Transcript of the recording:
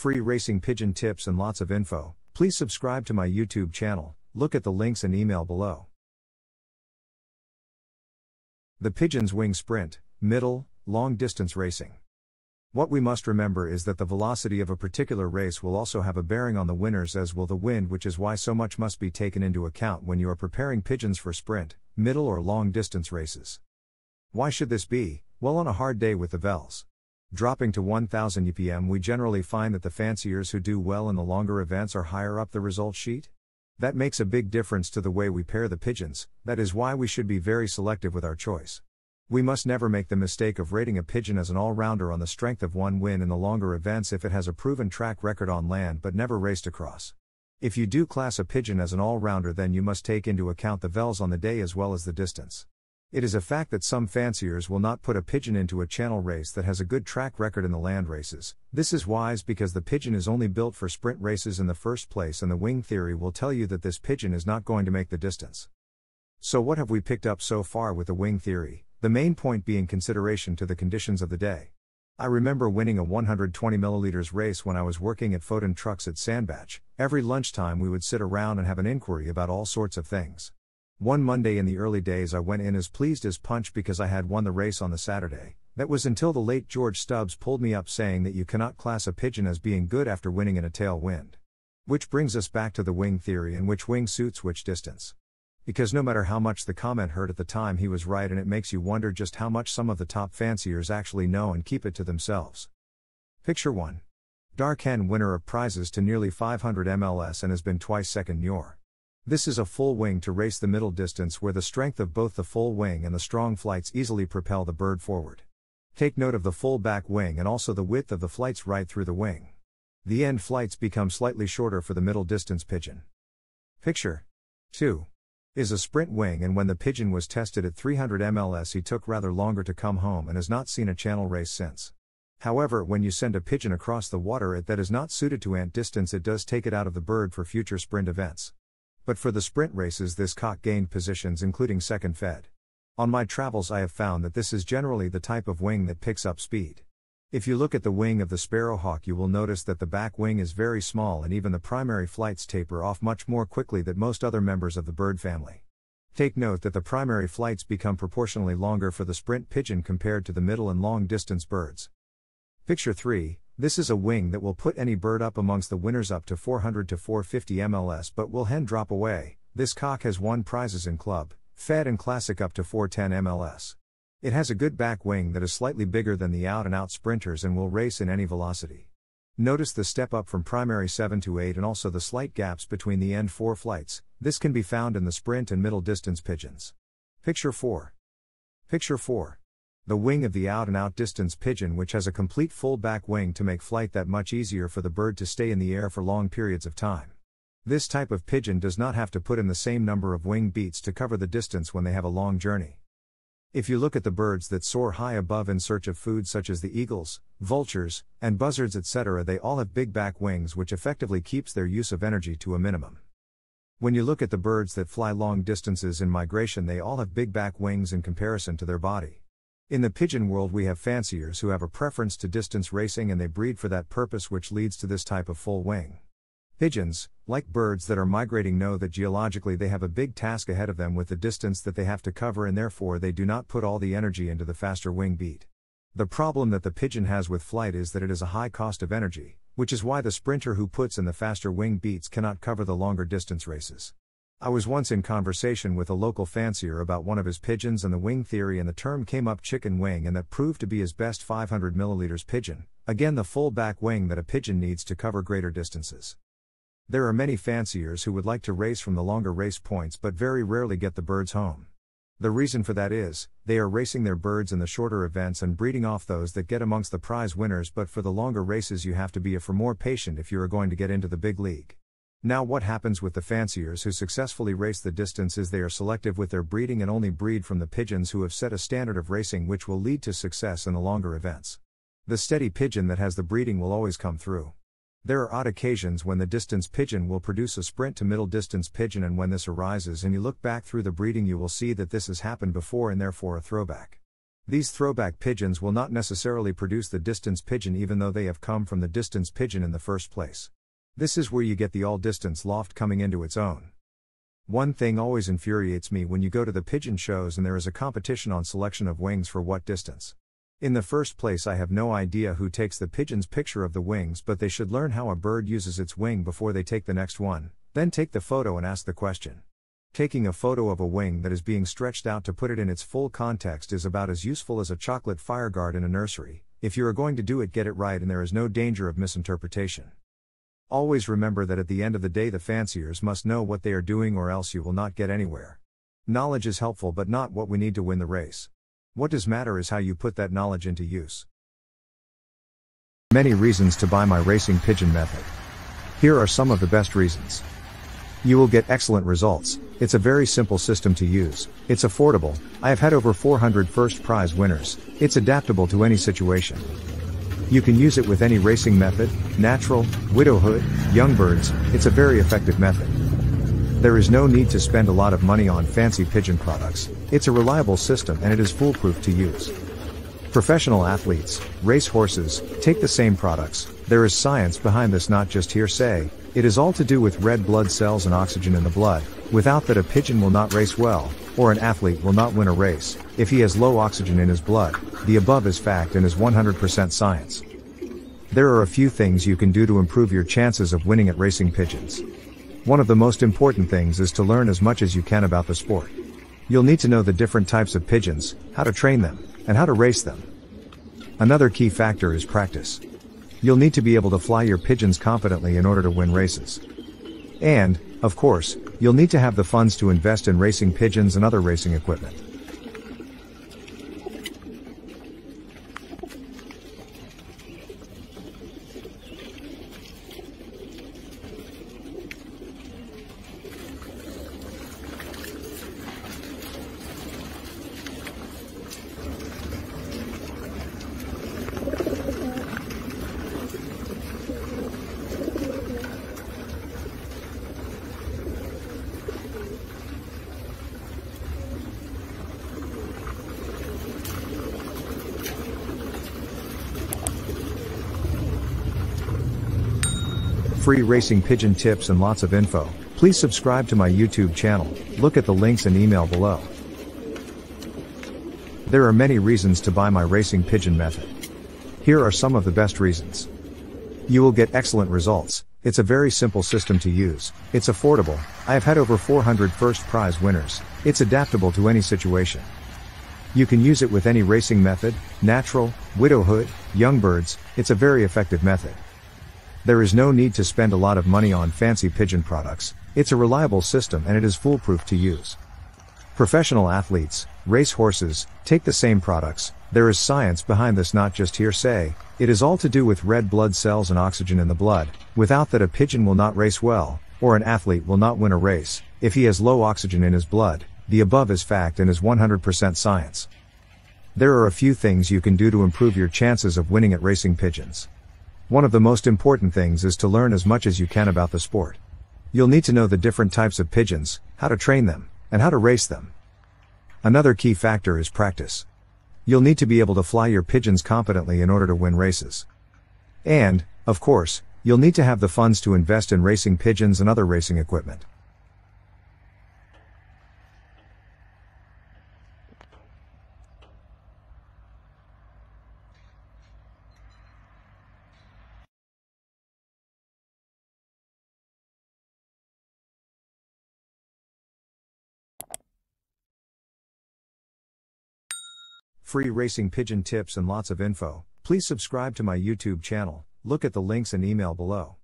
free racing pigeon tips and lots of info, please subscribe to my YouTube channel, look at the links and email below. The Pigeon's Wing Sprint, Middle, Long Distance Racing. What we must remember is that the velocity of a particular race will also have a bearing on the winners as will the wind, which is why so much must be taken into account when you are preparing pigeons for sprint, middle, or long distance races. Why should this be? Well, on a hard day with the Vels. Dropping to 1000 YPM, we generally find that the fanciers who do well in the longer events are higher up the result sheet. That makes a big difference to the way we pair the pigeons, that is why we should be very selective with our choice. We must never make the mistake of rating a pigeon as an all rounder on the strength of one win in the longer events if it has a proven track record on land but never raced across. If you do class a pigeon as an all rounder, then you must take into account the vels on the day as well as the distance. It is a fact that some fanciers will not put a pigeon into a channel race that has a good track record in the land races. This is wise because the pigeon is only built for sprint races in the first place, and the wing theory will tell you that this pigeon is not going to make the distance. So, what have we picked up so far with the wing theory? the main point being consideration to the conditions of the day. I remember winning a 120 milliliters race when I was working at Foden Trucks at Sandbach. Every lunchtime we would sit around and have an inquiry about all sorts of things. One Monday in the early days I went in as pleased as punch because I had won the race on the Saturday. That was until the late George Stubbs pulled me up saying that you cannot class a pigeon as being good after winning in a tailwind. Which brings us back to the wing theory and which wing suits which distance. Because no matter how much the comment hurt at the time, he was right, and it makes you wonder just how much some of the top fanciers actually know and keep it to themselves. Picture 1. Darken winner of prizes to nearly 500 MLS and has been twice second Nior. This is a full wing to race the middle distance where the strength of both the full wing and the strong flights easily propel the bird forward. Take note of the full back wing and also the width of the flights right through the wing. The end flights become slightly shorter for the middle distance pigeon. Picture 2 is a sprint wing and when the pigeon was tested at 300 MLS he took rather longer to come home and has not seen a channel race since. However, when you send a pigeon across the water it that is not suited to ant distance it does take it out of the bird for future sprint events. But for the sprint races this cock gained positions including second fed. On my travels I have found that this is generally the type of wing that picks up speed. If you look at the wing of the sparrowhawk, you will notice that the back wing is very small and even the primary flights taper off much more quickly than most other members of the bird family. Take note that the primary flights become proportionally longer for the sprint pigeon compared to the middle and long distance birds. Picture 3 This is a wing that will put any bird up amongst the winners up to 400 to 450 MLS but will hen drop away. This cock has won prizes in club, fed, and classic up to 410 MLS. It has a good back wing that is slightly bigger than the out and out sprinters and will race in any velocity. Notice the step up from primary 7 to 8 and also the slight gaps between the end 4 flights. This can be found in the sprint and middle distance pigeons. Picture 4. Picture 4. The wing of the out and out distance pigeon, which has a complete full back wing to make flight that much easier for the bird to stay in the air for long periods of time. This type of pigeon does not have to put in the same number of wing beats to cover the distance when they have a long journey. If you look at the birds that soar high above in search of food, such as the eagles, vultures, and buzzards, etc., they all have big back wings, which effectively keeps their use of energy to a minimum. When you look at the birds that fly long distances in migration, they all have big back wings in comparison to their body. In the pigeon world, we have fanciers who have a preference to distance racing and they breed for that purpose, which leads to this type of full wing. Pigeons, like birds that are migrating, know that geologically they have a big task ahead of them with the distance that they have to cover, and therefore they do not put all the energy into the faster wing beat. The problem that the pigeon has with flight is that it is a high cost of energy, which is why the sprinter who puts in the faster wing beats cannot cover the longer distance races. I was once in conversation with a local fancier about one of his pigeons and the wing theory, and the term came up chicken wing, and that proved to be his best 500 milliliters pigeon, again, the full back wing that a pigeon needs to cover greater distances. There are many fanciers who would like to race from the longer race points but very rarely get the birds home. The reason for that is, they are racing their birds in the shorter events and breeding off those that get amongst the prize winners, but for the longer races, you have to be a for more patient if you are going to get into the big league. Now, what happens with the fanciers who successfully race the distance is they are selective with their breeding and only breed from the pigeons who have set a standard of racing which will lead to success in the longer events. The steady pigeon that has the breeding will always come through. There are odd occasions when the distance pigeon will produce a sprint to middle distance pigeon, and when this arises and you look back through the breeding, you will see that this has happened before and therefore a throwback. These throwback pigeons will not necessarily produce the distance pigeon even though they have come from the distance pigeon in the first place. This is where you get the all distance loft coming into its own. One thing always infuriates me when you go to the pigeon shows and there is a competition on selection of wings for what distance. In the first place, I have no idea who takes the pigeon's picture of the wings, but they should learn how a bird uses its wing before they take the next one, then take the photo and ask the question. Taking a photo of a wing that is being stretched out to put it in its full context is about as useful as a chocolate fire guard in a nursery. If you are going to do it, get it right and there is no danger of misinterpretation. Always remember that at the end of the day, the fanciers must know what they are doing, or else you will not get anywhere. Knowledge is helpful, but not what we need to win the race. What does matter is how you put that knowledge into use. Many reasons to buy my racing pigeon method. Here are some of the best reasons. You will get excellent results. It's a very simple system to use. It's affordable. I have had over 400 first prize winners. It's adaptable to any situation. You can use it with any racing method, natural, widowhood, young birds, it's a very effective method. There is no need to spend a lot of money on fancy pigeon products, it's a reliable system and it is foolproof to use. Professional athletes, race horses, take the same products, there is science behind this not just hearsay, it is all to do with red blood cells and oxygen in the blood, without that a pigeon will not race well, or an athlete will not win a race, if he has low oxygen in his blood, the above is fact and is 100% science. There are a few things you can do to improve your chances of winning at racing pigeons. One of the most important things is to learn as much as you can about the sport. You'll need to know the different types of pigeons, how to train them, and how to race them. Another key factor is practice. You'll need to be able to fly your pigeons competently in order to win races. And, of course, you'll need to have the funds to invest in racing pigeons and other racing equipment. Free racing pigeon tips and lots of info, please subscribe to my YouTube channel, look at the links and email below. There are many reasons to buy my racing pigeon method. Here are some of the best reasons. You will get excellent results, it's a very simple system to use, it's affordable, I have had over 400 first prize winners, it's adaptable to any situation. You can use it with any racing method, natural, widowhood, young birds, it's a very effective method. There is no need to spend a lot of money on fancy pigeon products, it's a reliable system and it is foolproof to use. Professional athletes, race horses, take the same products, there is science behind this not just hearsay, it is all to do with red blood cells and oxygen in the blood, without that a pigeon will not race well, or an athlete will not win a race, if he has low oxygen in his blood, the above is fact and is 100% science. There are a few things you can do to improve your chances of winning at racing pigeons. One of the most important things is to learn as much as you can about the sport. You'll need to know the different types of pigeons, how to train them, and how to race them. Another key factor is practice. You'll need to be able to fly your pigeons competently in order to win races. And, of course, you'll need to have the funds to invest in racing pigeons and other racing equipment. Free racing pigeon tips and lots of info, please subscribe to my YouTube channel, look at the links and email below.